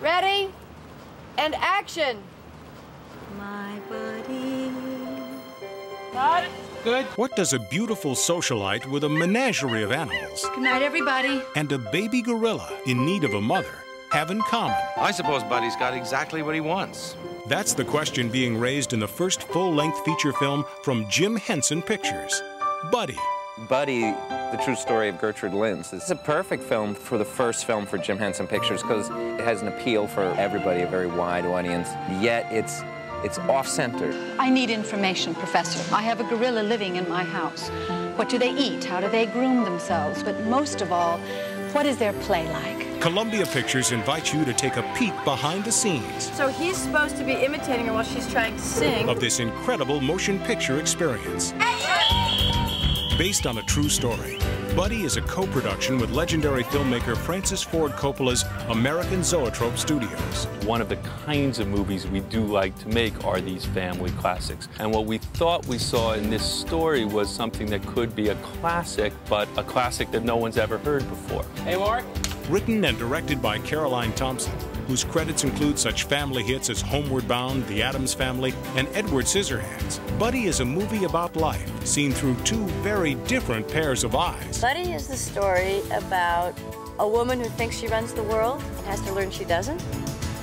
Ready? And action. My buddy. Cut. Good. What does a beautiful socialite with a menagerie of animals Good night, everybody. and a baby gorilla in need of a mother have in common? I suppose Buddy's got exactly what he wants. That's the question being raised in the first full length feature film from Jim Henson Pictures Buddy. Buddy, the true story of Gertrude Lintz. It's a perfect film for the first film for Jim Henson Pictures because it has an appeal for everybody, a very wide audience. Yet it's it's off-center. I need information, Professor. I have a gorilla living in my house. What do they eat? How do they groom themselves? But most of all, what is their play like? Columbia Pictures invites you to take a peek behind the scenes So he's supposed to be imitating her while she's trying to sing. of this incredible motion picture experience. Based on a true story, Buddy is a co production with legendary filmmaker Francis Ford Coppola's American Zoetrope Studios. One of the kinds of movies we do like to make are these family classics. And what we thought we saw in this story was something that could be a classic, but a classic that no one's ever heard before. Hey, Mark. Written and directed by Caroline Thompson, whose credits include such family hits as Homeward Bound, The Addams Family, and Edward Scissorhands. Buddy is a movie about life, seen through two very different pairs of eyes. Buddy is the story about a woman who thinks she runs the world and has to learn she doesn't,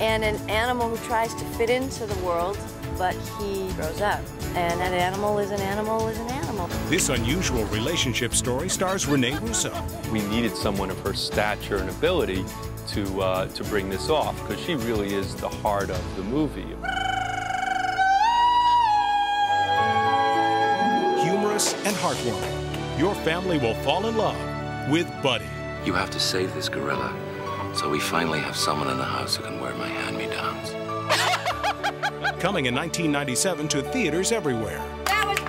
and an animal who tries to fit into the world, but he grows up. And that animal is an animal is an animal. This unusual relationship story stars Rene Russo. We needed someone of her stature and ability to, uh, to bring this off, because she really is the heart of the movie. Heartwarming. Your family will fall in love with Buddy. You have to save this gorilla, so we finally have someone in the house who can wear my hand-me-downs. Coming in 1997 to theaters everywhere. That was great.